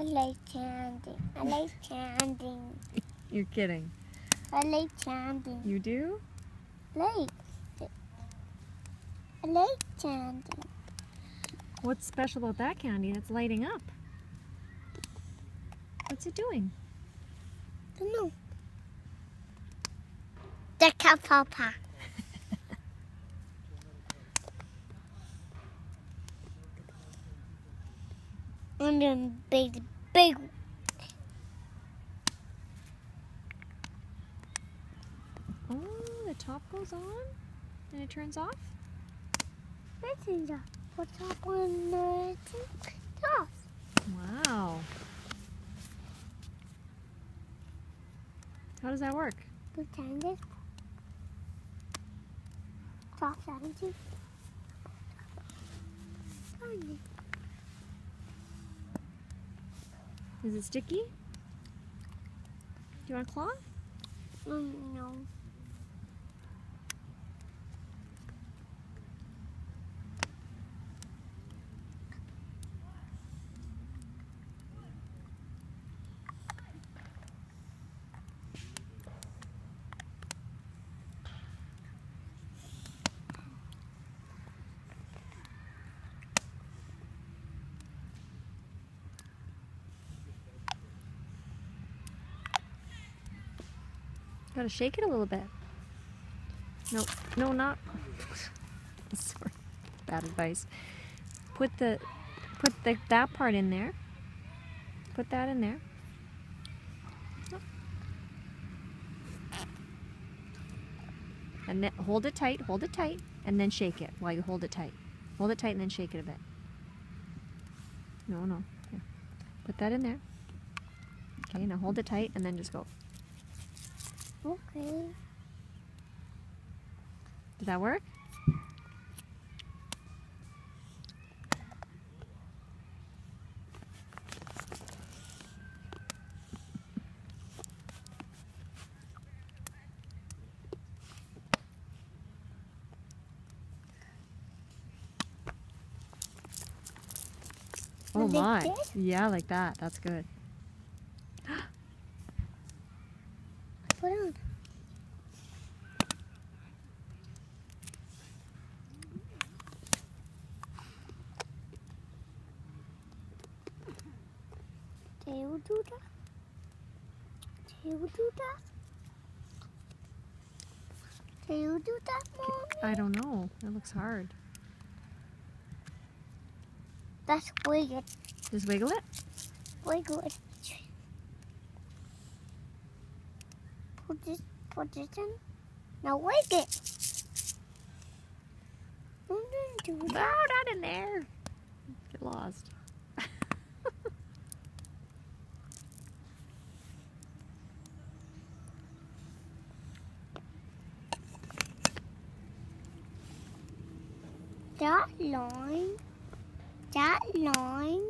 I like candy. I like candy. You're kidding. I like candy. You do? Like. I like candy. What's special about that candy that's lighting up? What's it doing? I don't know. The papa. and then big, big. Oh, the top goes on and it turns off? What's up on the top? Wow. How does that work? Pretend it. Top 17. Is it sticky? Do you want a claw? Mm, no. Gotta shake it a little bit. No, no, not. Sorry, bad advice. Put the, put the that part in there. Put that in there. And then hold it tight, hold it tight, and then shake it while you hold it tight. Hold it tight and then shake it a bit. No, no. Here. Put that in there. Okay, now hold it tight and then just go. Okay. Did that work? Oh Like my. this? Yeah, like that. That's good. Put on. Can you do that? Can you do that? Can you do that, Mommy? I don't know. It looks hard. That's weird. Just wiggle it. Wiggle it. Put this, put this in. Now wiggle it. No, not in there. Get lost. That line, that line